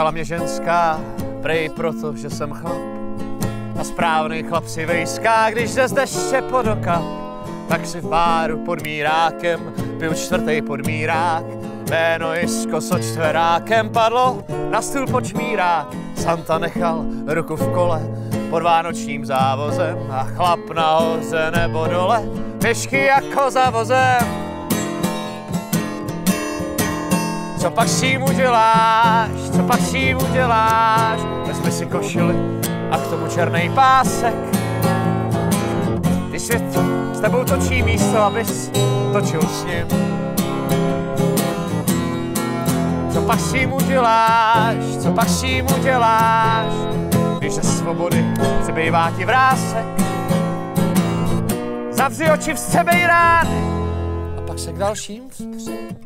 Potkala mě ženská, prej proto, že jsem chlap. A správný chlap si vejská, když jde z deště pod oka. Tak si v báru pod mírákem pil čtvrtý podmírák. Jméno Jisko so čtverákem padlo na stůl počmírák. Santa nechal ruku v kole pod vánočním závozem a chlap nahoře nebo dole, pěšky jako za vozem. Co pak s tím uděláš, co pak s tím uděláš? Vezmi si košili a k tomu černý pásek. Když svět s tebou točí místo, abys točil s ním. Co pak s tím uděláš, co pak s tím uděláš? Když ze svobody přibývá ti vrásek. Zavři oči v sebe i rány a pak se k dalším vzpři.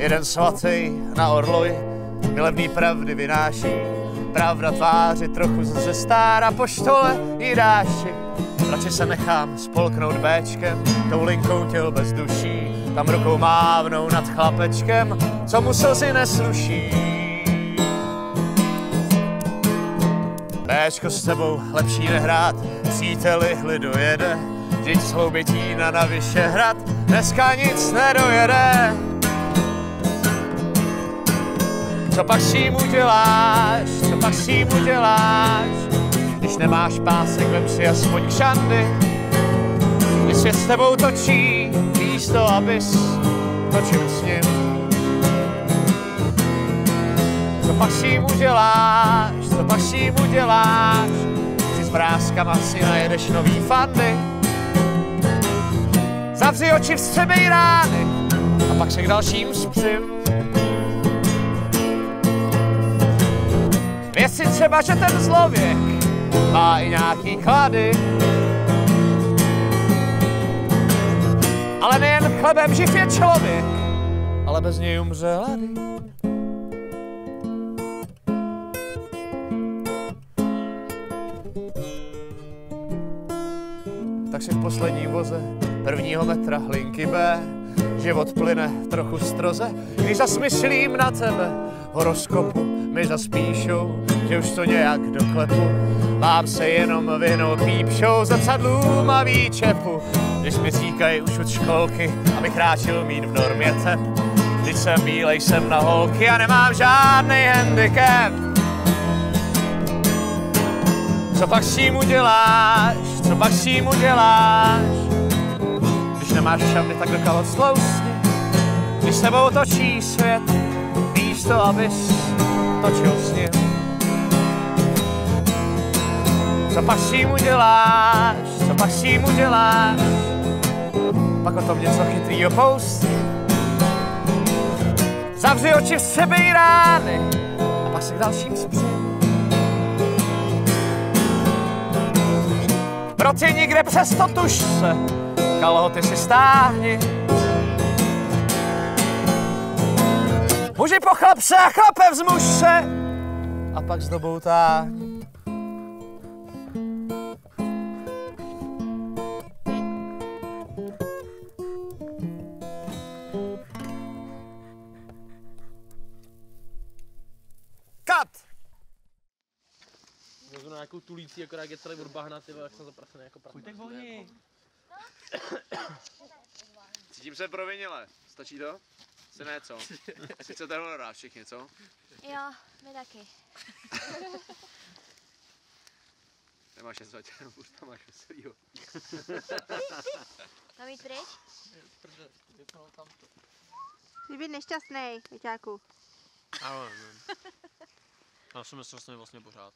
Jeden svatý na orlovi milevný pravdy vynáší. Pravda tváři trochu ze stára poštole i dáši. Radši se nechám spolknout Bčkem, tou linkou těl bez duší. Tam rukou mávnou nad chlapečkem, co mu slzy nesluší. Bčko s tebou lepší nehrát, příteli hlidu jede. Vždyť z Hloubitína na Vyšehrad dneska nic nedojede. Co pak s tím uděláš, co pak s tím uděláš, když nemáš pásek, vem si aspoň kšandy. Když svět s tebou točí, místo, abys točil s ním. Co pak s tím uděláš, co pak s tím uděláš, si s vrázkama si najedeš nový fandy. Zavři oči, vstřebej rány a pak se k dalším spřím. Si třeba, že ten zlověk má i nějaký klady. Ale nejen chlebem živ je člověk, ale bez něj umře hlady. Tak si v posledním voze prvního metra hlinky B život plyne trochu stroze, když zasmyslím na tebe horoskopu mi zaspíšou, že už to nějak doklepu. Mám se jenom vyhnout pípšou zrcadlům a výčepu, když mi říkají už od školky, abych kráčel mít v normě tep. Když jsem bílej, jsem na holky a nemám žádný handicap. Co pak s tím uděláš, co pak s tím uděláš, když nemáš šavny, tak do kalot slousni, když s tebou točí svět, místo, abys točil s ním. Co pak s tím uděláš, co pak s tím uděláš, pak o tom něco chytrýho poustí. Zavři oči v sebe i rány a pak se k dalším spřím. Proti nikde přes to tužce, kalhoty si stáhni, Muži po chlapce a chlape vzmuž se a pak s dobou táhni. Kat! Vezmu nějakou tulící, akorát jak je celý od bahna, ty vole, jak jsem zapracený jako prase. Tak volni. Cítím se provinile. Stačí to? Se ne, co? Si chcete honorát všichni, co? Jo, my taky. Nemáš ať jenom už tam máš veselýho. Mám jít pryč? Prdele, vypnul tam to. Jsi být nešťastný, Vyťáku. Ale, Já jsem myslel, že jsem vlastně pořád.